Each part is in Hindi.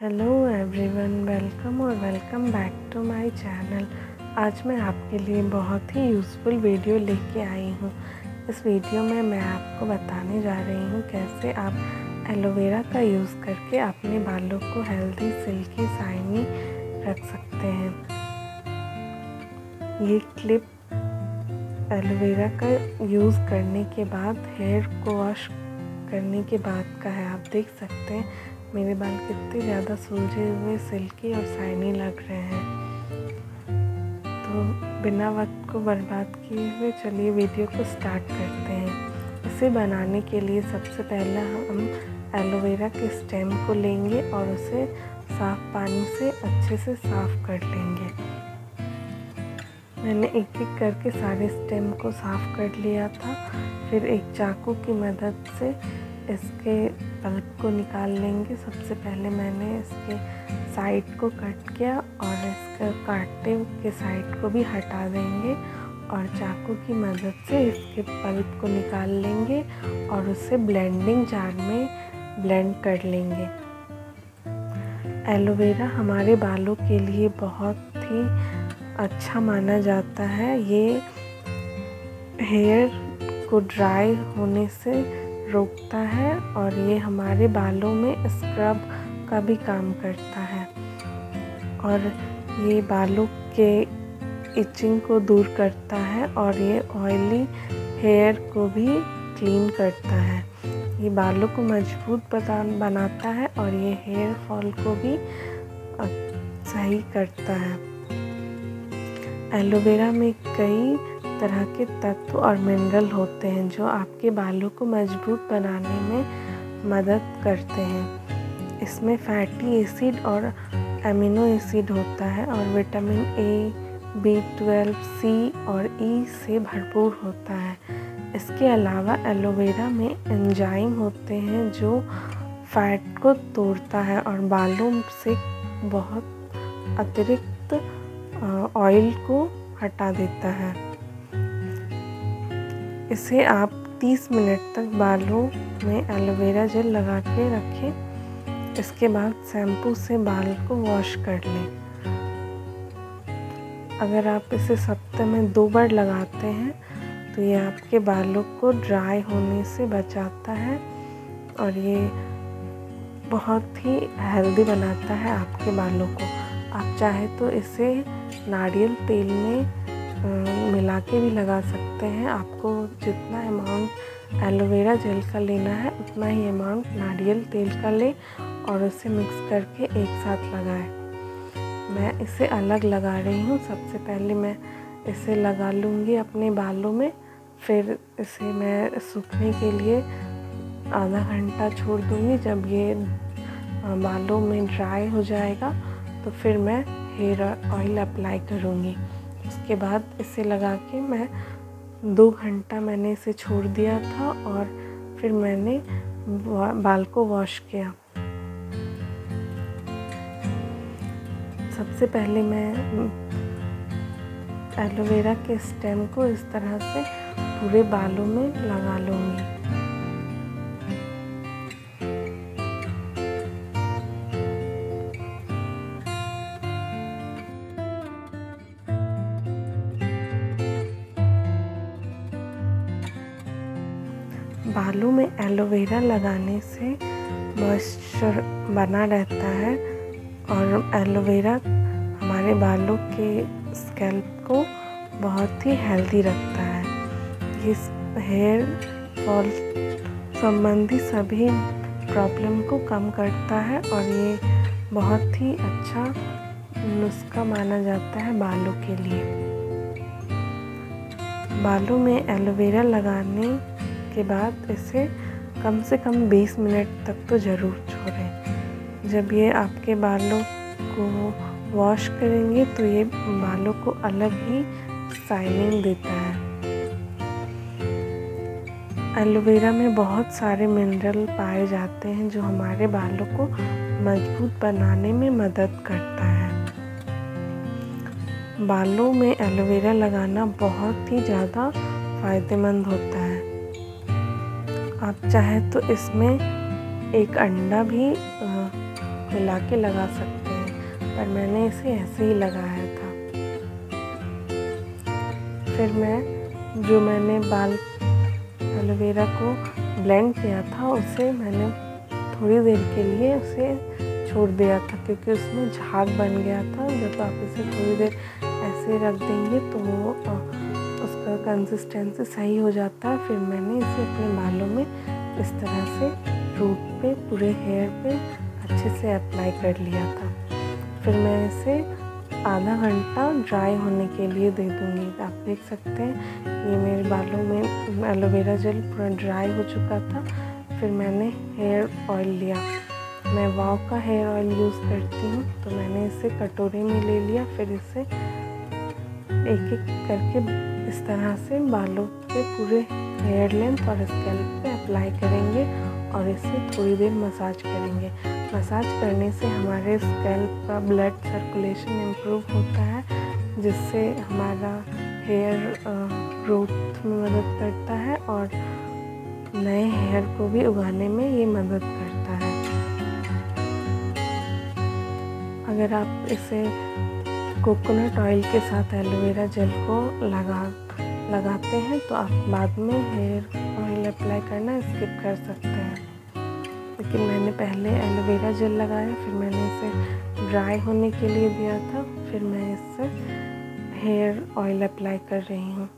हेलो एवरीवन वेलकम और welcome back to my channel आज मैं आपके लिए बहुत ही यूज़फुल वीडियो लेके आई हूँ। इस वीडियो में मैं आपको बताने जा रही हूँ कैसे आप एलोवेरा का यूज़ करके अपने बालों को हेल्दी सिल्की साइनी रख सकते हैं। ये क्लिप एलोवेरा का यूज़ करने के बाद हेयर को वॉश करने के बाद का है। आप देख सकते हैं मेरे बाल कितने ज़्यादा सुलझे हुए, सिल्की और साइनी लग रहे हैं। तो बिना वक्त को बर्बाद किए हुए चलिए वीडियो को स्टार्ट करते हैं। इसे बनाने के लिए सबसे पहले हम एलोवेरा के स्टेम को लेंगे और उसे साफ़ पानी से अच्छे से साफ़ कर लेंगे। मैंने एक एक करके सारे स्टेम को साफ़ कर लिया था। फिर एक चाकू की मदद से इसके पल्प को निकाल लेंगे। सबसे पहले मैंने इसके साइड को कट किया और इसका कांटे के साइड को भी हटा देंगे और चाकू की मदद से इसके पल्प को निकाल लेंगे और उसे ब्लेंडिंग जार में ब्लेंड कर लेंगे। एलोवेरा हमारे बालों के लिए बहुत ही अच्छा माना जाता है। ये हेयर को ड्राई होने से रोकता है और ये हमारे बालों में स्क्रब का भी काम करता है। और ये बालों के इचिंग को दूर करता है और ये ऑयली हेयर को भी क्लीन करता है। ये बालों को मज़बूत बनाता है और ये हेयर फॉल को भी सही करता है। एलोवेरा में कई तरह के तत्व और मिनरल होते हैं जो आपके बालों को मज़बूत बनाने में मदद करते हैं। इसमें फैटी एसिड और अमीनो एसिड होता है और vitamin A B twelve C और ई e से भरपूर होता है। इसके अलावा एलोवेरा में एंजाइम होते हैं जो फैट को तोड़ता है और बालों से बहुत अतिरिक्त ऑयल को हटा देता है। इसे आप 30 मिनट तक बालों में एलोवेरा जेल लगा के रखें। इसके बाद शैम्पू से बाल को वॉश कर लें। अगर आप इसे सप्ताह में दो बार लगाते हैं तो ये आपके बालों को ड्राई होने से बचाता है और ये बहुत ही हेल्दी बनाता है आपके बालों को। आप चाहे तो इसे नारियल तेल में मिला के भी लगा सकते हैं। आपको जितना अमाउंट एलोवेरा जेल का लेना है, उतना ही अमाउंट नारियल तेल का ले और उसे मिक्स करके एक साथ लगाएँ। मैं इसे अलग लगा रही हूँ। सबसे पहले मैं इसे लगा लूँगी अपने बालों में। फिर इसे मैं सूखने के लिए आधा घंटा छोड़ दूँगी। जब ये बालों में ड्राई हो जाएगा तो फिर मैं हेयर ऑयल अप्लाई करूँगी। उसके बाद इसे लगा के मैं दो घंटा मैंने इसे छोड़ दिया था और फिर मैंने बाल को वॉश किया। सबसे पहले मैं एलोवेरा के स्टेम को इस तरह से पूरे बालों में लगा लूँगी। बालों में एलोवेरा लगाने से मॉइस्चर बना रहता है और एलोवेरा हमारे बालों के स्कैल्प को बहुत ही हेल्दी रखता है। इस हेयर फॉल संबंधी सभी प्रॉब्लम को कम करता है और ये बहुत ही अच्छा नुस्खा माना जाता है बालों के लिए। बालों में एलोवेरा लगाने के बाद इसे कम से कम 20 मिनट तक तो ज़रूर छोड़ें। जब ये आपके बालों को वॉश करेंगे तो ये बालों को अलग ही शाइनिंग देता है। एलोवेरा में बहुत सारे मिनरल पाए जाते हैं जो हमारे बालों को मज़बूत बनाने में मदद करता है। बालों में एलोवेरा लगाना बहुत ही ज़्यादा फ़ायदेमंद होता है आप चाहें तो इसमें एक अंडा भी मिला के लगा सकते हैं। पर मैंने इसे ऐसे ही लगाया था। फिर मैं, जो मैंने बाल एलोवेरा को ब्लेंड किया था, उसे मैंने थोड़ी देर के लिए उसे छोड़ दिया था, क्योंकि उसमें झाग बन गया था। जब आप इसे थोड़ी देर ऐसे रख देंगे तो वो कंसिस्टेंसी सही हो जाता है, फिर मैंने इसे अपने बालों में इस तरह से रूट पे, पूरे हेयर पे अच्छे से अप्लाई कर लिया था। फिर मैं इसे आधा घंटा ड्राई होने के लिए दे दूँगी। आप देख सकते हैं, ये मेरे बालों में एलोवेरा जेल पूरा ड्राई हो चुका था। फिर मैंने हेयर ऑयल लिया। मैं वाव का हेयर ऑयल यूज़ करती हूँ तो मैंने इसे कटोरे में ले लिया, फिर इसे एक एक करके इस तरह से बालों पे पूरे हेयर लेंथ और स्कैल्प पे अप्लाई करेंगे और इसे थोड़ी देर मसाज करेंगे। मसाज करने से हमारे स्कैल्प का ब्लड सर्कुलेशन इम्प्रूव होता है, जिससे हमारा हेयर ग्रोथ में मदद करता है और नए हेयर को भी उगाने में ये मदद करता है। अगर आप इसे कोकोनट ऑयल के साथ एलोवेरा जेल को लगा, लगाते हैं तो आप बाद में हेयर ऑयल अप्लाई करना स्किप कर सकते हैं। लेकिन मैंने पहले एलोवेरा जेल लगाया, फिर मैंने इसे ड्राई होने के लिए दिया था, फिर मैं इससे हेयर ऑयल अप्लाई कर रही हूँ।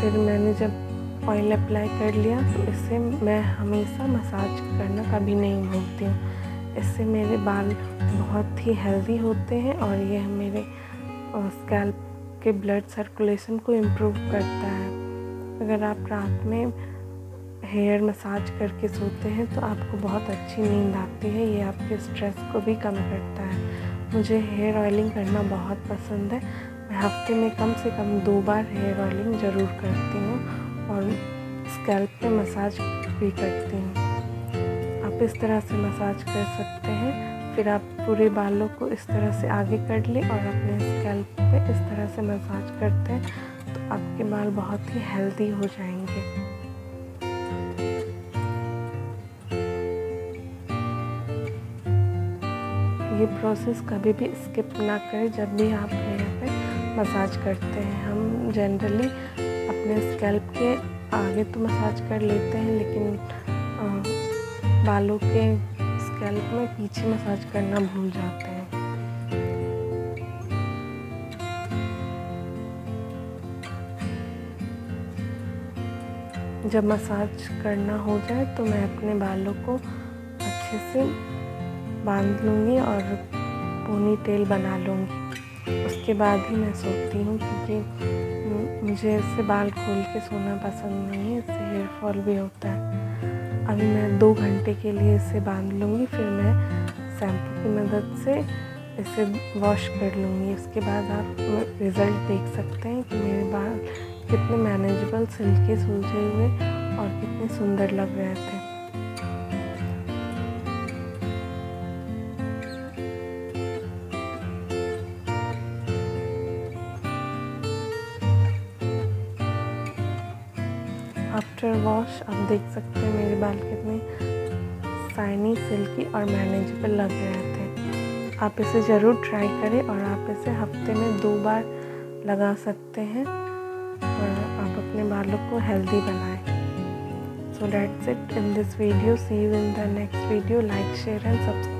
फिर मैंने जब ऑयल अप्लाई कर लिया तो इससे मैं हमेशा मसाज करना कभी नहीं भूलती हूँ। इससे मेरे बाल बहुत ही हेल्दी होते हैं और ये मेरे स्कैल्प के ब्लड सर्कुलेशन को इम्प्रूव करता है। अगर आप रात में हेयर मसाज करके सोते हैं तो आपको बहुत अच्छी नींद आती है, ये आपके स्ट्रेस को भी कम करता है। मुझे हेयर ऑयलिंग करना बहुत पसंद है। मैं हफ़्ते में कम से कम दो बार हेयर ऑयलिंग ज़रूर करती हूँ और स्कैल्प पे मसाज भी करती हूँ। आप इस तरह से मसाज कर सकते हैं। फिर आप पूरे बालों को इस तरह से आगे कर लें और अपने स्कैल्प पे इस तरह से मसाज करते हैं तो आपके बाल बहुत ही हेल्दी हो जाएँगे। ये प्रोसेस कभी भी स्किप ना करें, जब भी आप हेयर पे मसाज करते हैं। हम जनरली अपने स्कैल्प के आगे तो मसाज कर लेते हैं, लेकिन बालों के स्कैल्प में पीछे मसाज करना भूल जाते हैं। जब मसाज करना हो जाए तो मैं अपने बालों को अच्छे से बाँध लूँगी और पोनी तेल बना लूँगी। उसके बाद ही मैं सोती हूँ क्योंकि मुझे इससे बाल खोल के सोना पसंद नहीं है, इससे हेयर फॉल भी होता है। अभी मैं दो घंटे के लिए इसे बाँध लूँगी, फिर मैं शैम्पू की मदद से इसे वॉश कर लूँगी। उसके बाद आप रिज़ल्ट देख सकते हैं कि मेरे बाल कितने मैनेजेबल, सिल्की, सुलझे हुए और कितने सुंदर लग रहे थे। आफ्टर वॉश आप देख सकते हैं मेरे बाल कितने शाइनी सिल्की और मैनेजेबल लग रहे थे। आप इसे ज़रूर ट्राई करें और आप इसे हफ़्ते में दो बार लगा सकते हैं और आप अपने बालों को हेल्दी बनाएँ। So that's it in this video. See you in the next video. Like, share and subscribe.